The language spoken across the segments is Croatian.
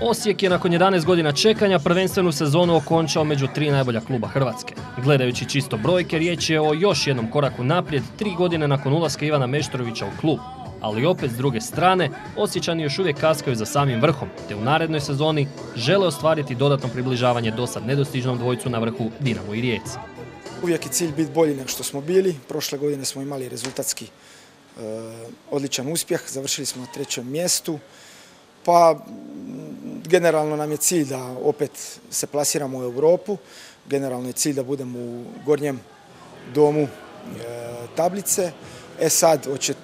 Osijek je nakon 11 godina čekanja prvenstvenu sezonu okončao među tri najbolja kluba Hrvatske. Gledajući čisto brojke, riječ je o još jednom koraku naprijed, tri godine nakon ulaska Ivana Meštrovića u klub. Ali opet s druge strane, Osjećani još uvijek kaskaju za samim vrhom, te u narednoj sezoni žele ostvariti dodatno približavanje dosad nedostižnom dvojcu na vrhu Dinamo i Rijeci. Uvijek je cilj biti bolji nego što smo bili. Prošle godine smo imali rezultatski e, odličan uspjeh, završili smo na trećem mjestu. Pa generalno nam je cilj da opet se plasiramo u Europu, generalno je cilj da budemo u gornjem domu e, tablice. E sad, e,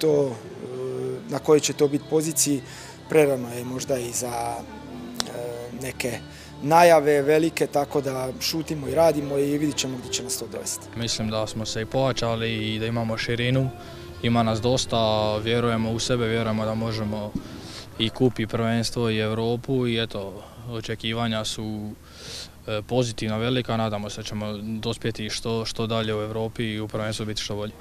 na kojoj će to biti poziciji, prerano je možda i za neke najave velike, tako da šutimo i radimo i vidit ćemo gdje će nas to dovesti. Mislim da smo se i pojačali i da imamo širinu, ima nas dosta, vjerujemo u sebe, vjerujemo da možemo i kupi prvenstvo i Europu i eto, očekivanja su e, pozitivna, velika, nadamo se da ćemo dospjeti što, što dalje u Europi i u prvenstvu biti što bolje.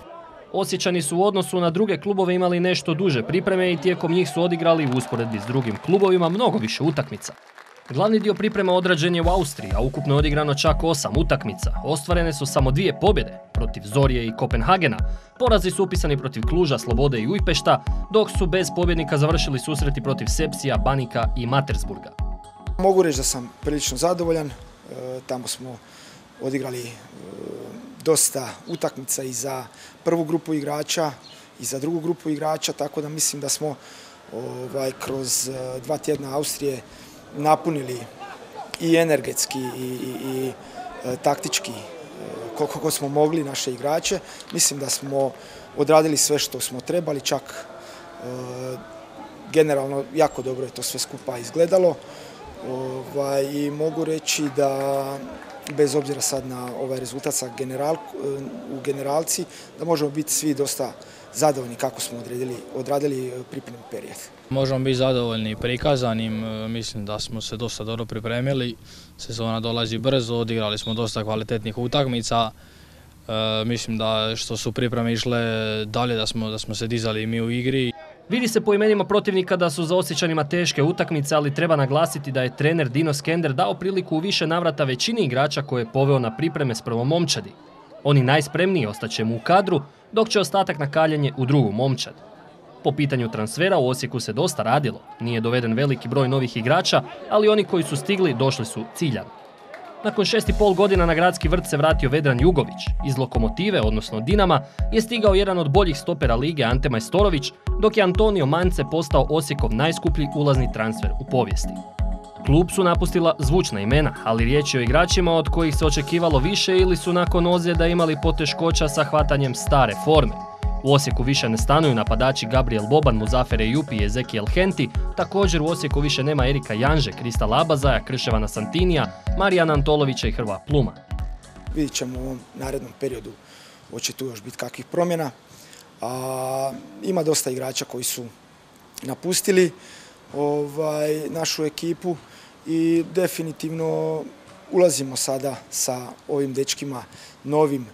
Osjećani su u odnosu na druge klubove imali nešto duže pripreme i tijekom njih su odigrali u usporedbi s drugim klubovima mnogo više utakmica. Glavni dio priprema odrađen je u Austriji, a ukupno je odigrano čak osam utakmica. Ostvarene su samo dvije pobjede, protiv Zorije i Kopenhagena. Porazi su upisani protiv Kluža, Slobode i Ujpešta, dok su bez pobjednika završili susreti protiv Sepsija, Banika i Matersburga. Mogu reći da sam prilično zadovoljan. E, tamo smo odigrali e, dosta utakmica i za prvu grupu igrača i za drugu grupu igrača, tako da mislim da smo ovaj, kroz e, dva tjedna Austrije napunili i energetski i, i, taktički koliko god smo mogli naše igrače. Mislim da smo odradili sve što smo trebali, čak e, generalno jako dobro je to sve skupa izgledalo. Ovaj, I mogu reći da bez obzira sad na ovaj rezultat u generalci, da možemo biti svi dosta zadovoljni kako smo odradili e, pripremni period. Možemo biti zadovoljni prikazanim, e, mislim da smo se dosta dobro pripremili, sezona dolazi brzo, odigrali smo dosta kvalitetnih utakmica, e, mislim da što su pripreme išle dalje da smo, da smo se dizali i mi u igri. Vidi se po imenima protivnika da su za osjećanima teške utakmice, ali treba naglasiti da je trener Dino Skender dao priliku u više navrata većini igrača koje je poveo na pripreme s prvom momčadi. Oni najspremniji ostaće mu u kadru, dok će ostatak na kaljenje u drugu momčad. Po pitanju transfera u Osijeku se dosta radilo. Nije doveden veliki broj novih igrača, ali oni koji su stigli došli su ciljani. Nakon šest i pol godina na gradski vrt se vratio Vedran Jugović. Iz Lokomotive, odnosno Dinama, je stigao jedan od boljih stopera lige Ante Majstorović, dok je Antonio Mance postao Osijekov najskuplji ulazni transfer u povijesti. Klub su napustila zvučna imena, ali riječ je o igračima od kojih se očekivalo više ili su nakon ozljeda imali poteškoća sa hvatanjem stare forme. U Osijeku više ne stanuju napadači Gabriel Boban, Muzafere Jupi i Ezekiel Henti, također u Osijeku više nema Erika Janže, Krista Labazaja, Krševana Santinija, Marijana Antolovića i Hrva Pluma. Vidjet ćemo u ovom narednom periodu hoće tu još biti kakvih promjena. A, ima dosta igrača koji su napustili ovaj, našu ekipu i definitivno ulazimo sada sa ovim dečkima novim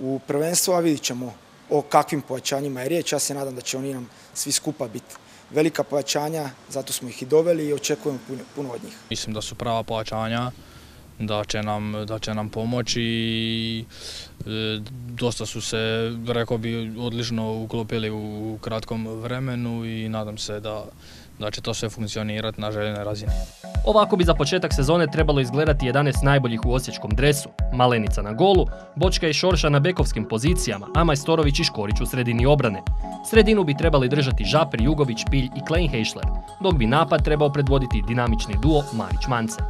u prvenstvo, a vidit ćemo o kakvim pojačanjima je riječ. Ja se nadam da će oni nam svi skupa biti velika pojačanja, zato smo ih i doveli i očekujemo puno, od njih. Mislim da su prava pojačanja, da će nam, pomoći i e, dosta su se, rekao bi, odlično uklopili u kratkom vremenu i nadam se da, da će to sve funkcionirati na željenoj razini. Ovako bi za početak sezone trebalo izgledati 11 najboljih u osječkom dresu. Malenica na golu, Bočka i Šorša na bekovskim pozicijama, a Majstorović i Škorić u sredini obrane. Sredinu bi trebali držati Žaper, Jugović, Pilj i Kleinheischler, dok bi napad trebao predvoditi dinamični duo Marić-Mance.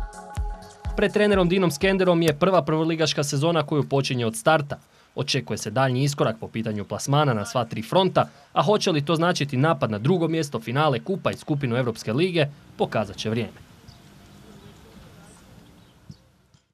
Pred trenerom Dinom Skenderom je prva prvoligaška sezona koju počinje od starta. Očekuje se daljnji iskorak po pitanju plasmana na sva tri fronta, a hoće li to značiti napad na drugo mjesto finale Kupa i skupinu Europske lige, pokazat će vrijeme.